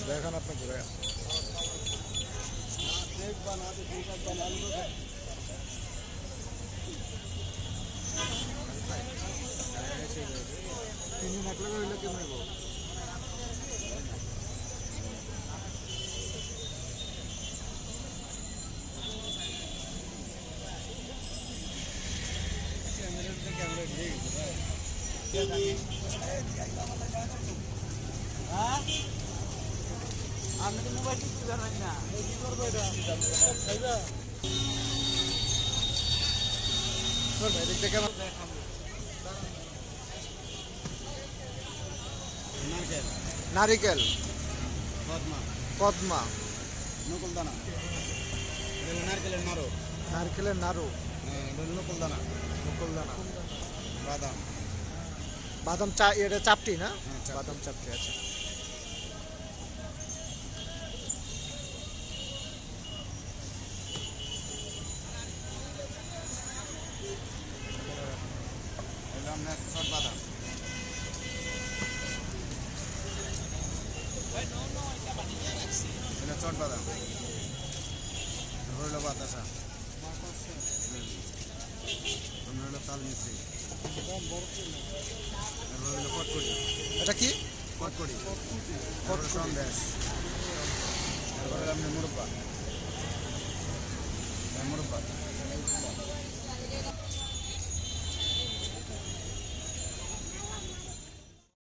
देखा ना अपने बुरा बना दे बना लो तिन्ही म्हटलं का की नाही भाऊ कॅमेरा আপনি তো মোবাইল পারবেন না কি করব এটা খাইবা ভাই দেখতে কেমন নারকেল। নারিকেল পদ্মা। পদ্মা নকুল দানা নারকেলের নাড়ু। নারকেলের নাড়ু। হ্যাঁ, নকুল দানা বাদাম। বাদাম চা এটা চাপটি না? হ্যাঁ, বাদাম চাপটি আছে আপনার চট বাদাম এটা চট বাদাম রইল বাতাসা। হলো তাল মিশ্রি এরপর হলো এটা কি? সন্দেশ। মুরব্বা।